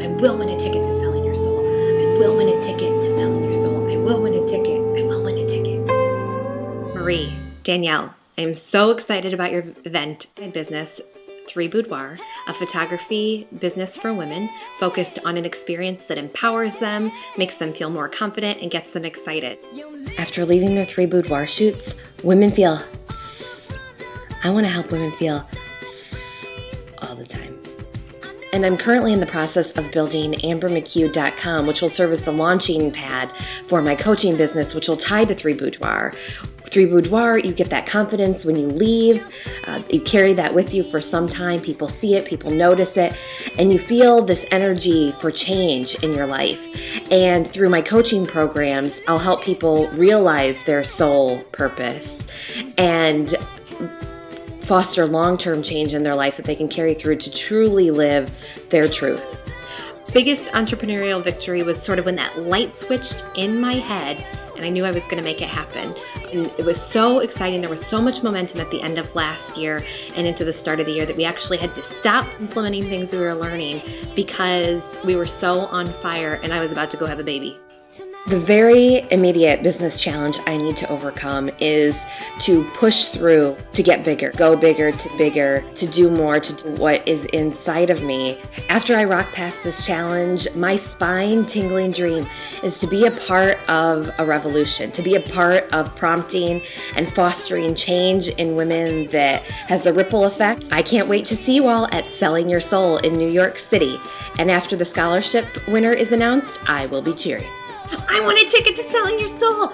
I will win a ticket to selling your soul. I will win a ticket to selling your soul. I will win a ticket. I will win a ticket. Marie, Danielle, I am so excited about your event and business, Three Boudoir, a photography business for women focused on an experience that empowers them, makes them feel more confident, and gets them excited. After leaving their Three Boudoir shoots, women feel. I want to help women feel And I'm currently in the process of building ambermccue.com, which will serve as the launching pad for my coaching business, which will tie to Three Boudoir. Three Boudoir, you get that confidence when you leave. Uh, you carry that with you for some time. People see it, people notice it, and you feel this energy for change in your life. And through my coaching programs, I'll help people realize their soul purpose and foster long term change in their life that they can carry through to truly live their truth. Biggest entrepreneurial victory was sort of when that light switched in my head and I knew I was going to make it happen. And it was so exciting. There was so much momentum at the end of last year and into the start of the year that we actually had to stop implementing things we were learning because we were so on fire and I was about to go have a baby. The very immediate business challenge I need to overcome is to push through to get bigger, go bigger to bigger, to do more, to do what is inside of me. After I rock past this challenge, my spine tingling dream is to be a part of a revolution, to be a part of prompting and fostering change in women that has a ripple effect. I can't wait to see you all at Selling Your Soul in New York City. And after the scholarship winner is announced, I will be cheering. I want a ticket to selling your soul.